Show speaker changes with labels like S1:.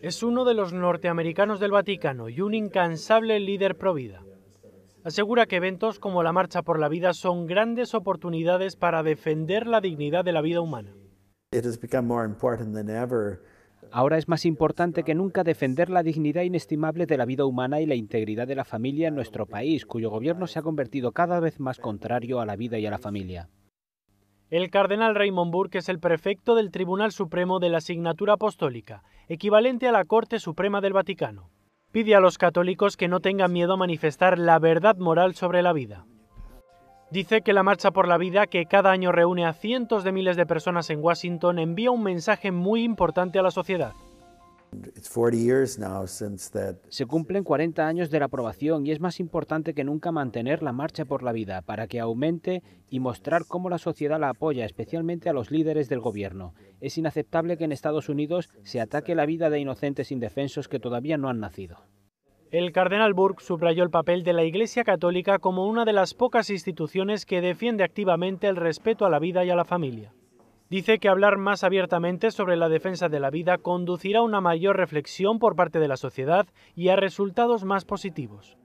S1: Es uno de los norteamericanos del Vaticano y un incansable líder pro vida. Asegura que eventos como la Marcha por la Vida son grandes oportunidades para defender la dignidad de la vida humana.
S2: Ahora es más importante que nunca defender la dignidad inestimable de la vida humana y la integridad de la familia en nuestro país, cuyo gobierno se ha convertido cada vez más contrario a la vida y a la familia.
S1: El cardenal Raymond Burke es el prefecto del Tribunal Supremo de la Asignatura Apostólica, equivalente a la Corte Suprema del Vaticano. Pide a los católicos que no tengan miedo a manifestar la verdad moral sobre la vida. Dice que la Marcha por la Vida, que cada año reúne a cientos de miles de personas en Washington, envía un mensaje muy importante a la sociedad.
S2: Se cumplen 40 años de la aprobación y es más importante que nunca mantener la marcha por la vida para que aumente y mostrar cómo la sociedad la apoya, especialmente a los líderes del gobierno. Es inaceptable que en Estados Unidos se ataque la vida de inocentes indefensos que todavía no han nacido.
S1: El cardenal Burke subrayó el papel de la Iglesia Católica como una de las pocas instituciones que defiende activamente el respeto a la vida y a la familia. Dice que hablar más abiertamente sobre la defensa de la vida conducirá a una mayor reflexión por parte de la sociedad y a resultados más positivos.